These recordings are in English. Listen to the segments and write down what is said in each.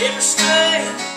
never stay.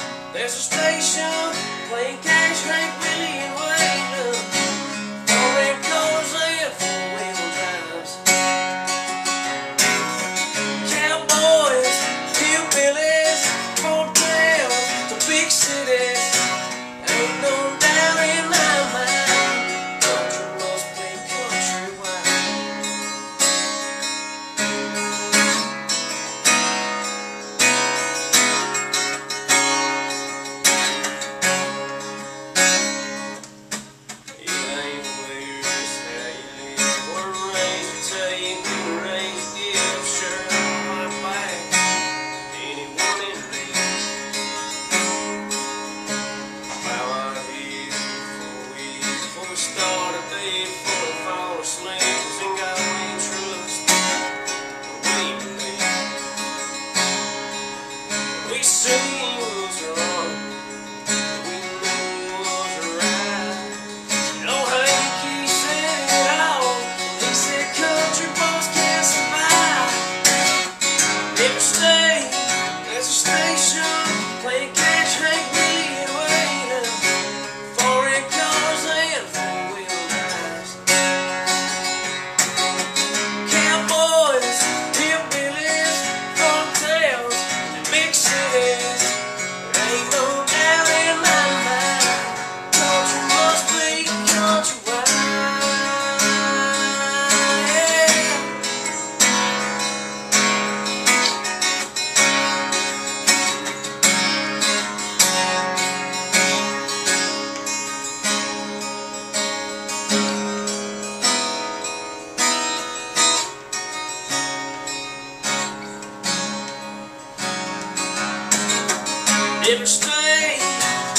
There's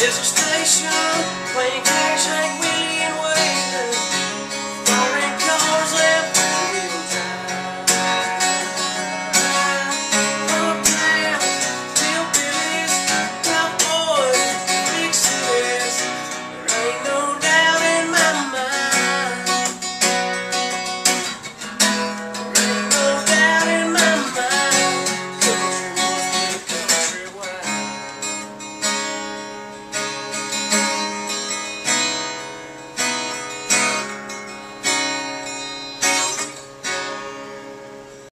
is a station waiting.